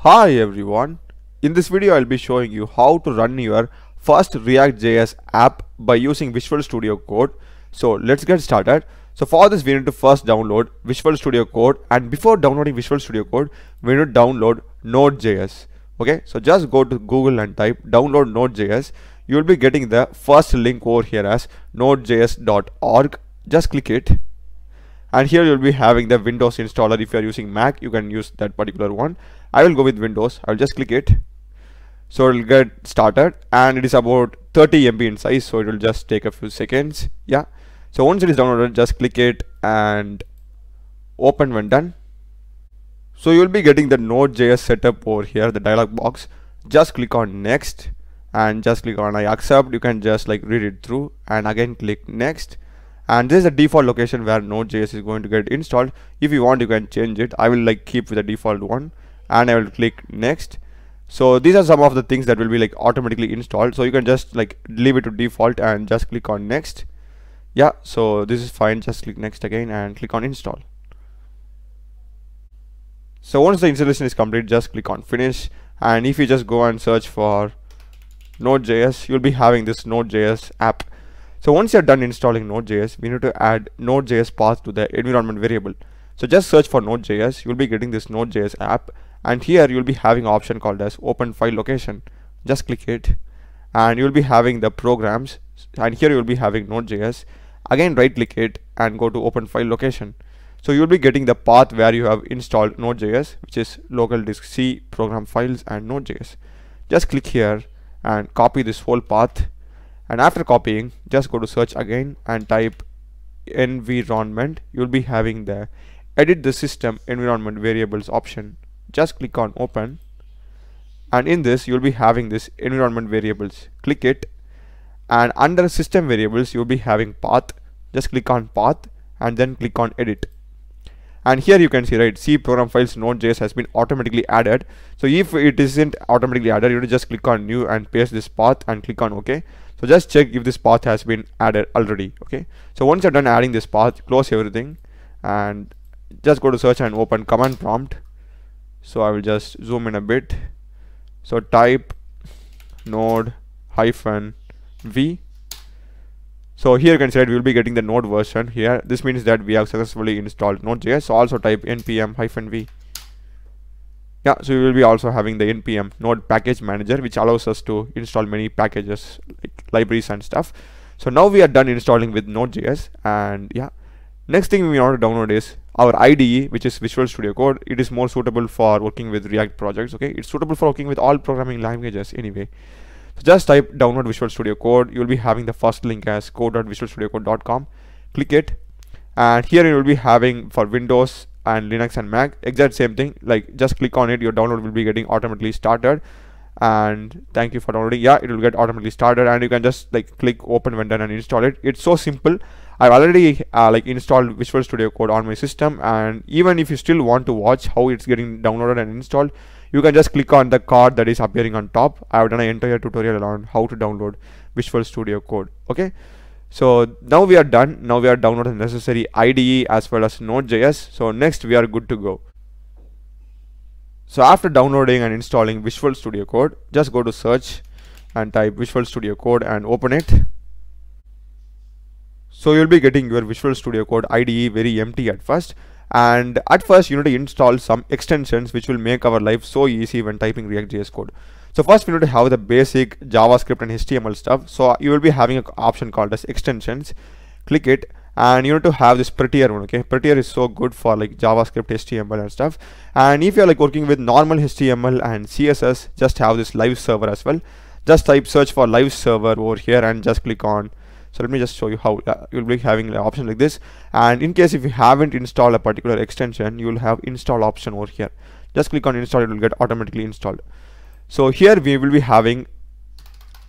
Hi everyone. In this video I'll be showing you how to run your first React.js app by using Visual Studio Code. So let's get started. So for this we need to first download Visual Studio Code and before downloading Visual Studio Code we need to download Node.js. Okay, so just go to Google and type download Node.js. You will be getting the first link over here as nodejs.org. Just click it and here you'll be having the Windows installer if you are using Mac you can use that particular one I will go with Windows. I'll just click it. So it'll get started and it is about 30 MB in size. So it will just take a few seconds. Yeah. So once it is downloaded just click it and open when done. So you'll be getting the node.js setup over here the dialog box. Just click on next and just click on I accept. You can just like read it through and again click next. And this is the default location where node.js is going to get installed. If you want you can change it. I will like keep with the default one and i will click next. So these are some of the things that will be like automatically installed. So you can just like leave it to default and just click on next. Yeah so this is fine. Just click next again and click on install. So once the installation is complete just click on finish. And if you just go and search for node.js you'll be having this node.js app. So once you're done installing Node.js, we need to add Node.js path to the environment variable. So just search for Node.js, you'll be getting this Node.js app and here you'll be having option called as open file location. Just click it and you'll be having the programs and here you'll be having Node.js. Again right click it and go to open file location. So you'll be getting the path where you have installed Node.js which is local disk C, program files and Node.js. Just click here and copy this whole path and after copying just go to search again and type environment you'll be having the edit the system environment variables option just click on open. And in this you'll be having this environment variables. Click it. And under system variables you'll be having path. Just click on path and then click on edit. And here you can see right C program files node.js has been automatically added. So if it isn't automatically added you just click on new and paste this path and click on ok so just check if this path has been added already okay. So once you're done adding this path close everything and just go to search and open command prompt so I will just zoom in a bit. So type node hyphen v. So here you can see that we will be getting the node version here. This means that we have successfully installed node.js so also type npm hyphen v. Yeah so we will be also having the npm node package manager which allows us to install many packages like libraries and stuff. So now we are done installing with node.js and yeah next thing we want to download is our IDE which is Visual Studio Code. It is more suitable for working with React projects okay? It's suitable for working with all programming languages anyway. So just type download Visual Studio Code. You'll be having the first link as code.visualstudiocode.com click it. And here you will be having for Windows and Linux and Mac exact same thing. Like just click on it. Your download will be getting automatically started. And thank you for downloading. Yeah it will get automatically started. And you can just like click open when done and install it. It's so simple I've already uh, like installed Visual Studio Code on my system and even if you still want to watch how it's getting downloaded and installed you can just click on the card that is appearing on top. I've done an entire tutorial on how to download Visual Studio Code okay? So now we are done. Now we are downloaded the necessary IDE as well as Node.js so next we are good to go. So after downloading and installing Visual Studio Code just go to search and type Visual Studio Code and open it so you'll be getting your Visual Studio Code IDE very empty at first. And at first you need to install some extensions which will make our life so easy when typing React.js code. So first we need to have the basic JavaScript and HTML stuff. So you will be having an option called as extensions. Click it. And you need to have this prettier one okay? Prettier is so good for like javascript html and stuff. And if you're like working with normal html and css just have this live server as well. Just type search for live server over here and just click on so let me just show you how uh, you'll be having an option like this. And in case if you haven't installed a particular extension you will have install option over here. Just click on install it will get automatically installed. So here we will be having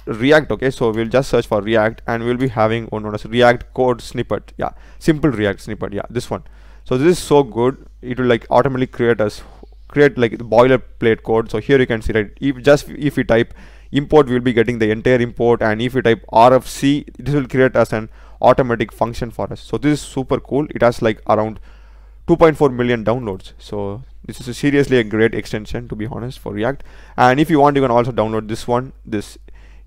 react okay? So we'll just search for react and we'll be having one known as react code snippet. Yeah simple react snippet. Yeah this one. So this is so good it will like automatically create us create like boilerplate code. So here you can see right if just if we type import we'll be getting the entire import and if we type rfc this will create as an automatic function for us. So this is super cool. It has like around 2.4 million downloads. So this is a seriously a great extension to be honest for react. And if you want you can also download this one this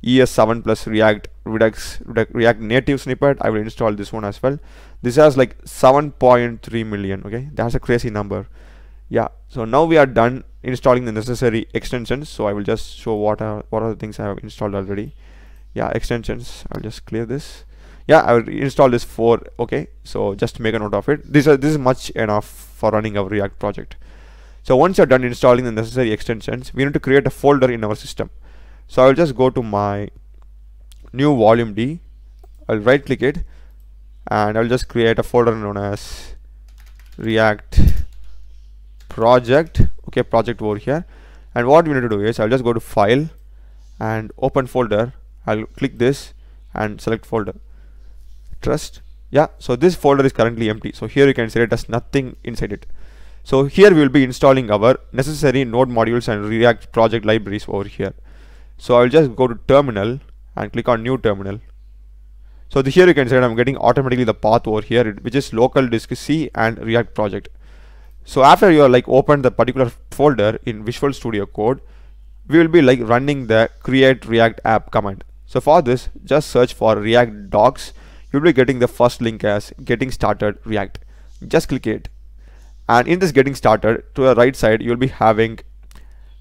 es7 plus react redux react native snippet. I will install this one as well. This has like 7.3 million okay? That's a crazy number. Yeah so now we are done installing the necessary extensions. So i will just show what are what are the things i have installed already. Yeah extensions. I'll just clear this. Yeah i will install this four okay. So just make a note of it. This is this is much enough for running our react project. So once you're done installing the necessary extensions we need to create a folder in our system. So i'll just go to my new volume d. I'll right click it and i'll just create a folder known as react project okay project over here. And what we need to do is I'll just go to file and open folder. I'll click this and select folder. Trust? Yeah so this folder is currently empty. So here you can see it has nothing inside it. So here we will be installing our necessary node modules and react project libraries over here. So I'll just go to terminal and click on new terminal. So here you can see I'm getting automatically the path over here which is local disk C and react project so after you are like open the particular folder in Visual Studio Code, we will be like running the create react app command. So for this, just search for react docs. You'll be getting the first link as getting started react. Just click it. And in this getting started to the right side, you'll be having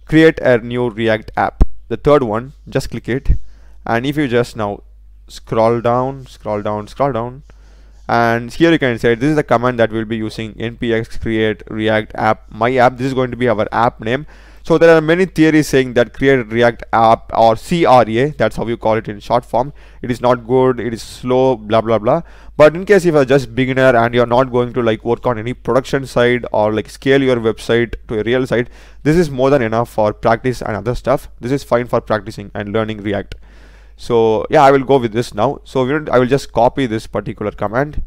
create a new react app. The third one, just click it. And if you just now scroll down, scroll down, scroll down, and here you can say this is the command that we'll be using npx create react app. My app this is going to be our app name. So there are many theories saying that create react app or CRA that's how you call it in short form. It is not good it is slow blah blah blah. But in case if you're just beginner and you're not going to like work on any production side or like scale your website to a real site this is more than enough for practice and other stuff. This is fine for practicing and learning react so yeah I will go with this now. So I will just copy this particular command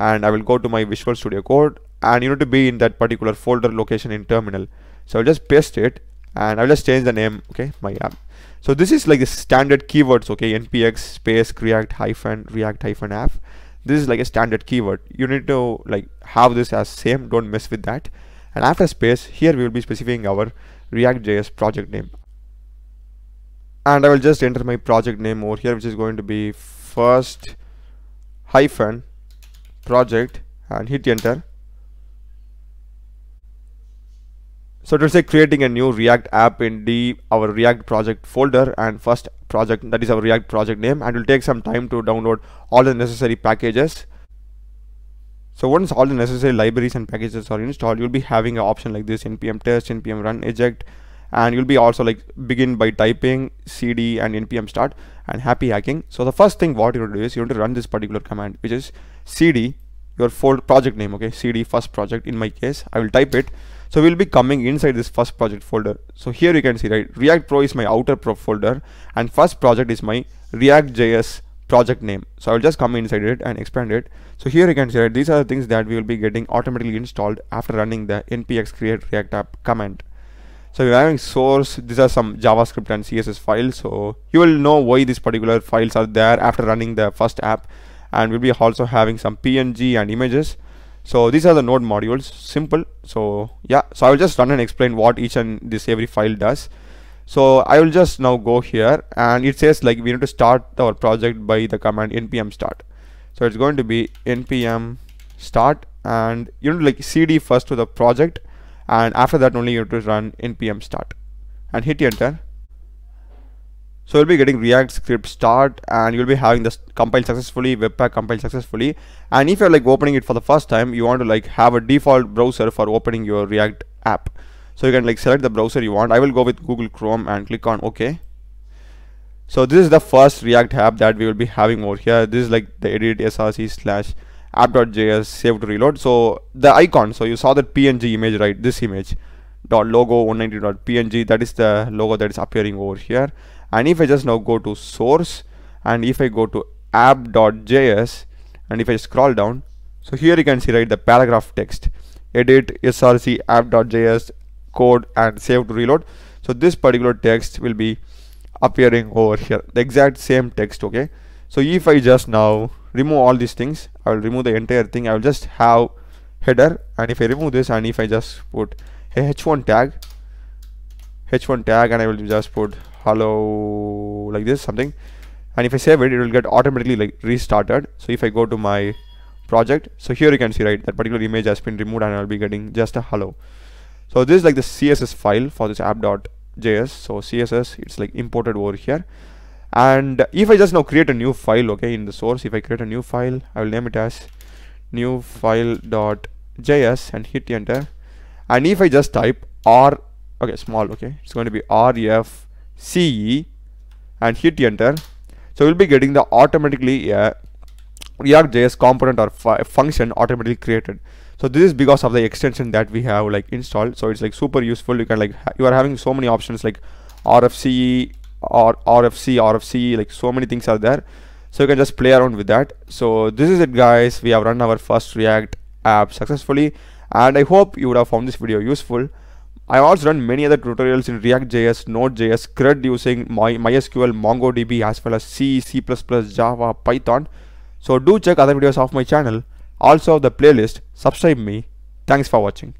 and I will go to my Visual Studio Code and you need to be in that particular folder location in terminal. So I'll just paste it and I'll just change the name okay my app. So this is like the standard keywords okay npx space react hyphen react hyphen app. This is like a standard keyword. You need to like have this as same. Don't mess with that. And after space here we will be specifying our react.js project name and I will just enter my project name over here which is going to be first hyphen project and hit enter. So it will say creating a new react app in the our react project folder and first project that is our react project name and it will take some time to download all the necessary packages. So once all the necessary libraries and packages are installed you'll be having an option like this npm test npm run eject and you'll be also like begin by typing cd and npm start and happy hacking. So the first thing what you want to do is you want to run this particular command which is cd your folder project name okay? Cd first project in my case i will type it. So we'll be coming inside this first project folder. So here you can see right react pro is my outer pro folder and first project is my react.js project name. So i'll just come inside it and expand it. So here you can see right these are the things that we will be getting automatically installed after running the npx create react app command so we're having source these are some javascript and css files. So you will know why these particular files are there after running the first app. And we'll be also having some png and images. So these are the node modules. Simple. So yeah. So i will just run and explain what each and this every file does. So i will just now go here. And it says like we need to start our project by the command npm start. So it's going to be npm start. And you to like cd first to the project and after that only you have to run npm start. And hit enter. So you'll be getting react script start and you'll be having this compile successfully webpack compile successfully. And if you're like opening it for the first time you want to like have a default browser for opening your react app. So you can like select the browser you want. I will go with google chrome and click on ok. So this is the first react app that we will be having over here. This is like the edit src slash app.js save to reload. So the icon so you saw that png image right? This image dot logo 190.png that is the logo that is appearing over here. And if I just now go to source and if I go to app.js and if I scroll down so here you can see right the paragraph text. Edit src app.js code and save to reload. So this particular text will be appearing over here. The exact same text okay? So if I just now remove all these things. I will remove the entire thing. I will just have header. And if I remove this and if I just put a h1 tag h1 tag and I will just put hello like this something. And if I save it it will get automatically like restarted. So if I go to my project so here you can see right that particular image has been removed and I'll be getting just a hello. So this is like the CSS file for this app.js so CSS it's like imported over here and if I just now create a new file okay in the source if I create a new file I will name it as new file.js and hit enter. And if I just type r okay small okay it's going to be rfce and hit enter. So we'll be getting the automatically uh, react.js component or function automatically created. So this is because of the extension that we have like installed. So it's like super useful. You can like you are having so many options like rfce or rfc rfc like so many things are there so you can just play around with that so this is it guys we have run our first react app successfully and i hope you would have found this video useful I also run many other tutorials in React.js, Node.js, CRUD using My, MySQL, MongoDB as well as C, C++, Java, Python. So do check other videos of my channel. Also the playlist, subscribe me. Thanks for watching.